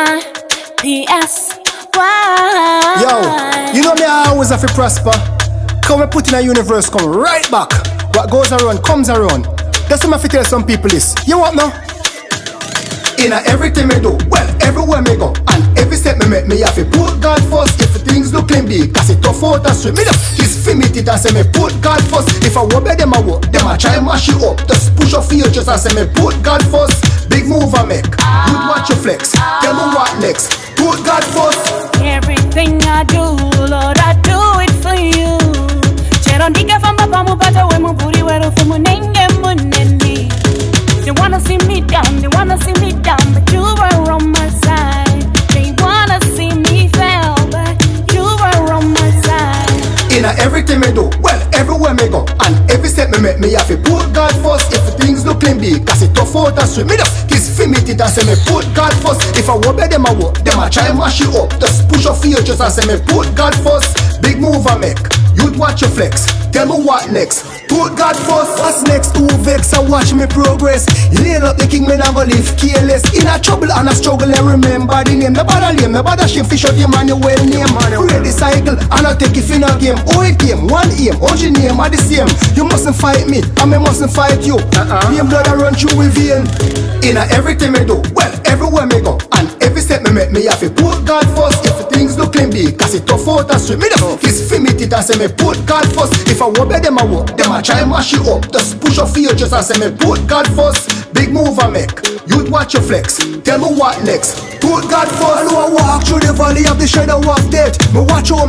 Uh, P.S. Why? Yo, you know me I always have to prosper. Come we put in a universe, come right back. What goes around comes around. That's what I have to tell some people this. You want now? In a everything me do, well, everywhere me go And every step me make, me have to put God first. If things looking big, cause it tough out and sweet Me kiss fi me it and say me put God first. If I walk by them I walk, them I try mash you up. Just push your feet just and say me put God first. Big move I make, good watch your flex. Tell me what next, put God first. Everything I do, Lord, I do it for you. Chero ndikafamba pamupata wemuburi werufu munenge muneni. They wanna see me down, they wanna In everything me do, well, everywhere me go. And every step me make, me have to put God first. If things looking big, cause it tough out and sweet Me just kiss fi me it and say me put God first. If I by them I walk, them I try and mash you up. Just push your feet just and say me put God first. Big move I make, you'd watch your flex. Tell me what next, put God first What's next, who vex, I watch me progress. Laying up the king, me go live careless. In a trouble and a struggle, I remember the name. The bother lame, bother shame, fish out your man, you well name. Break in a game. Oh it game, one aim, all your name? Are the same. You mustn't fight me, and me mustn't fight you. Uh-uh. Me blood I run through with vein. In a everything me do, well, everywhere me go. And every step me make, me have to put God first If things looking big, cause it tough out and sweet. Me just kiss fi me it and say me put God first. If I walk by them I walk, them I try and mash you up. Just push off your just and say me put God first. Big move I make, you'd watch your flex. Tell me what next, put God first. I walk through the valley of the shadow of death. Me watch how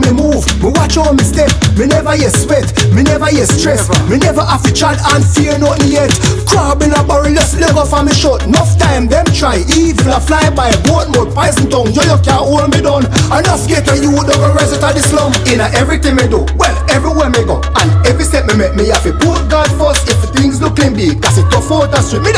me move, me watch how me step Me never hear sweat, me never hear stress. Me never have to chat and fear nothing yet. Crab in a barrel, just leg off and me shut Enough time, them try, evil a fly by Boat mode, poison tongue, yo you can't hold me down. Enough get a you don't rise out of the slum. In a everything me do, well, everywhere me go. And every step me make, me have to put God first. If things looking big, cause it tough out and sweet Me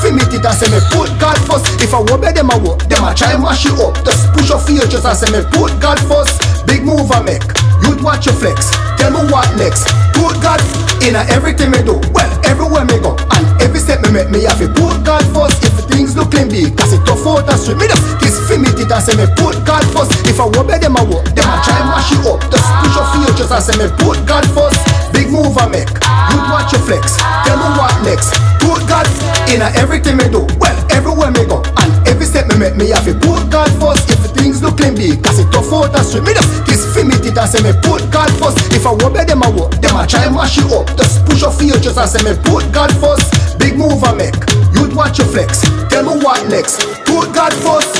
fi me it and say me put God first. If I walk by them I walk, them I try mash you up. Just push off your just and say me put God first. Big move I make, you'd watch your flex. Tell me what next, put God In everything me do, well, everywhere me go. And every step me make, me have to put God first. If things looking big, cause it tough out and sweet Me just kiss fi me it and say me put God first. If I by them I walk, them I try mash you up. Just push your feet just and say me put God first. Big move I make, you'd watch your flex. Tell me what next, put God In everything me do, well, everywhere me go. And every step me make, me have to put God first. If things looking big, cause it tough out and sweet Me just kiss fi me it and say me put God first. If I by them I walk, them. I try mash you up. Just push your feet just and say me put God first. Big move I make, you'd watch your flex. Tell me what next, put God first